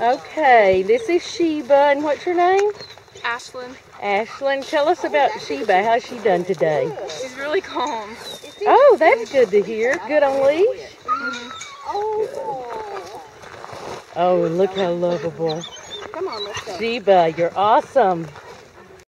Okay, this is Shiba, and what's your name? Ashlyn. Ashlyn, tell us about Shiba. How's she done today? She's really calm. Oh, that's good to hear. Good on leash? Mm-hmm. Oh, and look how lovable. Come on, let's go. Shiba, you're awesome.